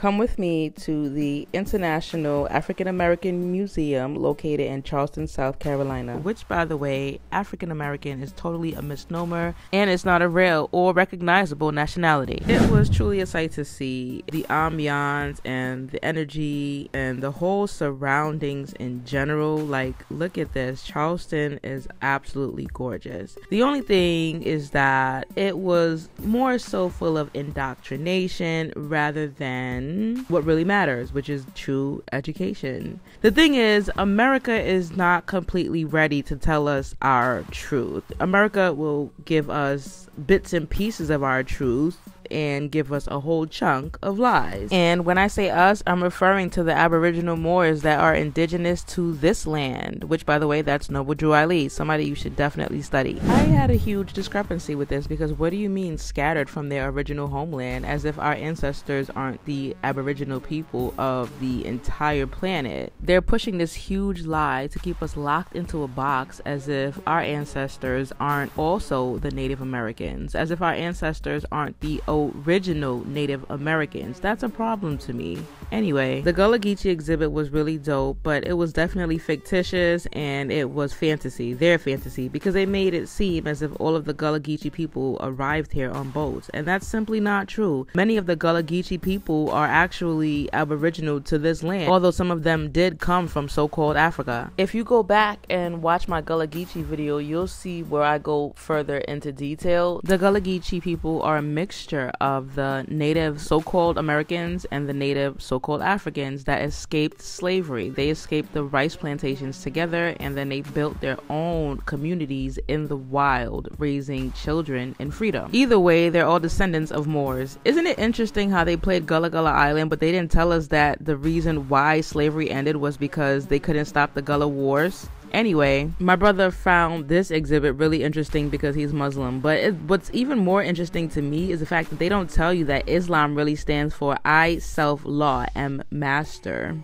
Come with me to the International African American Museum located in Charleston, South Carolina. Which, by the way, African American is totally a misnomer and it's not a real or recognizable nationality. It was truly a sight to see the ambiance and the energy and the whole surroundings in general. Like, look at this. Charleston is absolutely gorgeous. The only thing is that it was more so full of indoctrination rather than what really matters, which is true education. The thing is, America is not completely ready to tell us our truth. America will give us bits and pieces of our truth and give us a whole chunk of lies. And when I say us, I'm referring to the Aboriginal Moors that are indigenous to this land, which, by the way, that's Noble Drew Ali, somebody you should definitely study. I had a huge discrepancy with this because what do you mean scattered from their original homeland as if our ancestors aren't the Aboriginal people of the entire planet? They're pushing this huge lie to keep us locked into a box as if our ancestors aren't also the Native Americans, as if our ancestors aren't the original Native Americans. That's a problem to me. Anyway, the Gullah Geechee exhibit was really dope, but it was definitely fictitious and it was fantasy, their fantasy, because they made it seem as if all of the Gullah Geechee people arrived here on boats, and that's simply not true. Many of the Gullah Geechee people are actually aboriginal to this land, although some of them did come from so-called Africa. If you go back and watch my Gullah Geechee video, you'll see where I go further into detail. The Gullah Geechee people are a mixture of the native so-called Americans and the native so-called Africans that escaped slavery. They escaped the rice plantations together and then they built their own communities in the wild, raising children in freedom. Either way, they're all descendants of Moors. Isn't it interesting how they played Gullah Gullah Island, but they didn't tell us that the reason why slavery ended was because they couldn't stop the Gullah Wars? Anyway, my brother found this exhibit really interesting because he's Muslim. But it, what's even more interesting to me is the fact that they don't tell you that Islam really stands for I self law am master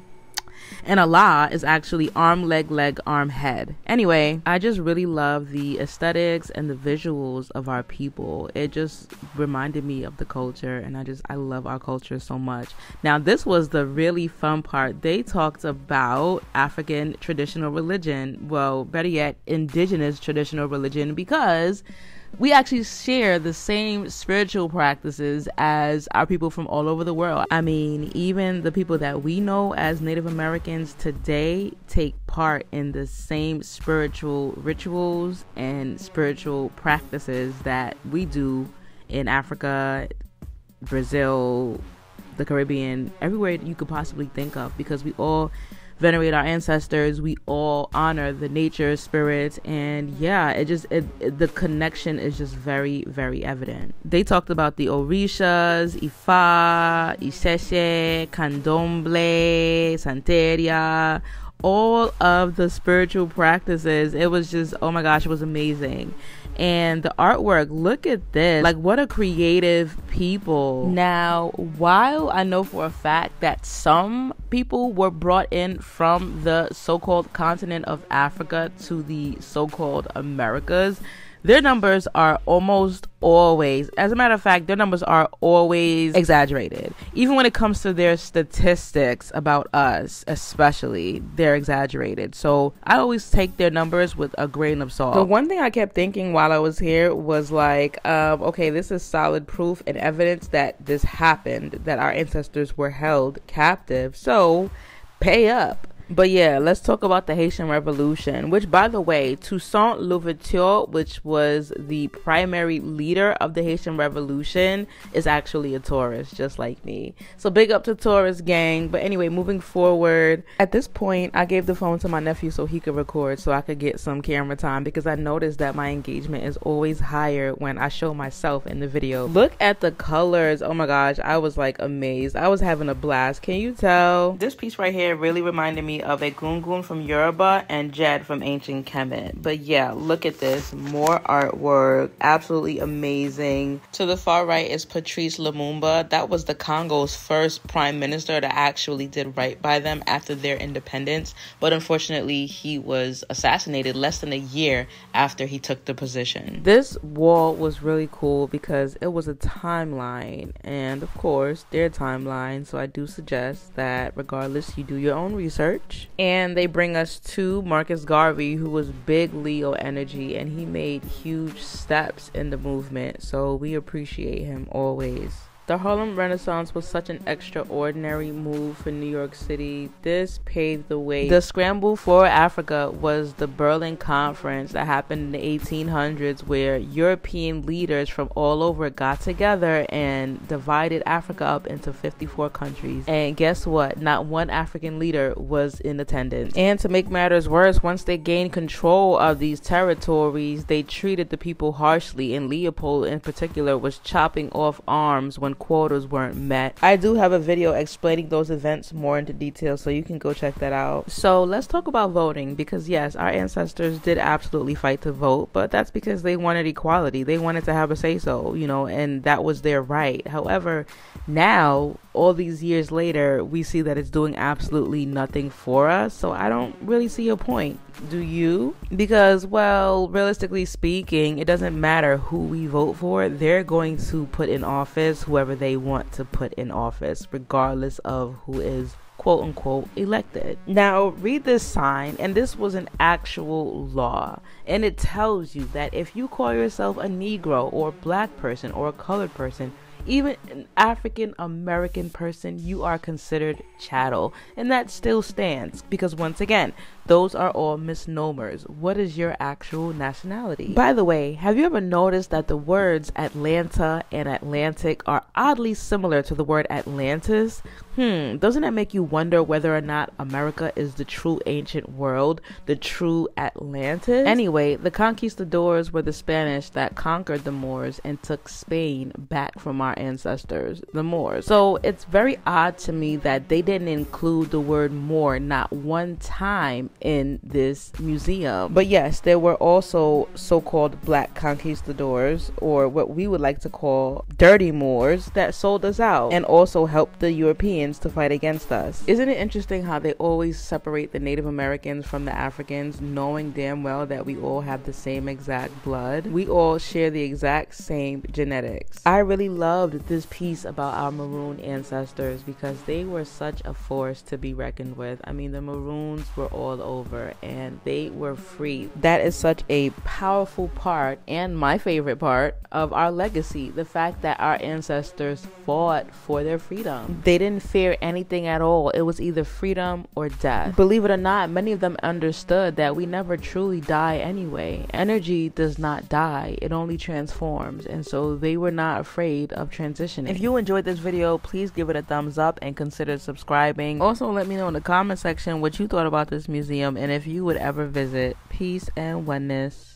and Allah is actually arm, leg, leg, arm, head. Anyway, I just really love the aesthetics and the visuals of our people. It just reminded me of the culture, and I just, I love our culture so much. Now, this was the really fun part. They talked about African traditional religion, well, better yet, indigenous traditional religion, because we actually share the same spiritual practices as our people from all over the world. I mean, even the people that we know as Native Americans today take part in the same spiritual rituals and spiritual practices that we do in Africa, Brazil, the Caribbean, everywhere you could possibly think of because we all venerate our ancestors. We all honor the nature, spirits, and yeah, it just it, it, the connection is just very, very evident. They talked about the Orishas, Ifa, Isese, Candomblé, Santeria, all of the spiritual practices. It was just oh my gosh, it was amazing and the artwork look at this like what a creative people now while i know for a fact that some people were brought in from the so-called continent of africa to the so-called americas their numbers are almost always, as a matter of fact, their numbers are always exaggerated. Even when it comes to their statistics about us, especially, they're exaggerated. So I always take their numbers with a grain of salt. The one thing I kept thinking while I was here was like, um, okay, this is solid proof and evidence that this happened, that our ancestors were held captive. So pay up. But yeah, let's talk about the Haitian Revolution, which, by the way, Toussaint Louverture, which was the primary leader of the Haitian Revolution, is actually a Taurus, just like me. So big up to Taurus gang. But anyway, moving forward, at this point, I gave the phone to my nephew so he could record so I could get some camera time because I noticed that my engagement is always higher when I show myself in the video. Look at the colors. Oh my gosh, I was like amazed. I was having a blast. Can you tell? This piece right here really reminded me of Egungun from Yoruba and Djed from Ancient Kemet. But yeah, look at this. More artwork. Absolutely amazing. To the far right is Patrice Lumumba. That was the Congo's first prime minister that actually did right by them after their independence. But unfortunately, he was assassinated less than a year after he took the position. This wall was really cool because it was a timeline. And of course, their timeline. So I do suggest that regardless, you do your own research. And they bring us to Marcus Garvey, who was big Leo energy and he made huge steps in the movement. So we appreciate him always. The Harlem Renaissance was such an extraordinary move for New York City. This paved the way. The scramble for Africa was the Berlin Conference that happened in the 1800s, where European leaders from all over got together and divided Africa up into 54 countries. And guess what? Not one African leader was in attendance. And to make matters worse, once they gained control of these territories, they treated the people harshly, and Leopold in particular was chopping off arms when quotas weren't met. I do have a video explaining those events more into detail, so you can go check that out. So let's talk about voting because, yes, our ancestors did absolutely fight to vote, but that's because they wanted equality. They wanted to have a say so, you know, and that was their right. However, now, all these years later, we see that it's doing absolutely nothing for us, so I don't really see a point do you? Because, well, realistically speaking, it doesn't matter who we vote for. They're going to put in office whoever they want to put in office, regardless of who is quote unquote elected. Now, read this sign, and this was an actual law, and it tells you that if you call yourself a Negro or a black person or a colored person, even an African American person, you are considered chattel. And that still stands because, once again, those are all misnomers. What is your actual nationality? By the way, have you ever noticed that the words Atlanta and Atlantic are oddly similar to the word Atlantis? Hmm, doesn't that make you wonder whether or not America is the true ancient world, the true Atlantis? Anyway, the conquistadors were the Spanish that conquered the Moors and took Spain back from our ancestors, the Moors. So it's very odd to me that they didn't include the word Moor not one time in this museum. But yes, there were also so called black conquistadors, or what we would like to call dirty Moors, that sold us out and also helped the Europeans to fight against us. Isn't it interesting how they always separate the Native Americans from the Africans, knowing damn well that we all have the same exact blood? We all share the exact same genetics. I really loved this piece about our maroon ancestors because they were such a force to be reckoned with. I mean, the maroons were all over and they were free. That is such a powerful part and my favorite part of our legacy the fact that our ancestors fought for their freedom. They didn't fear anything at all, it was either freedom or death. Believe it or not, many of them understood that we never truly die anyway. Energy does not die, it only transforms, and so they were not afraid of transitioning. If you enjoyed this video, please give it a thumbs up and consider subscribing. Also, let me know in the comment section what you thought about this museum and if you would ever visit. Peace and oneness.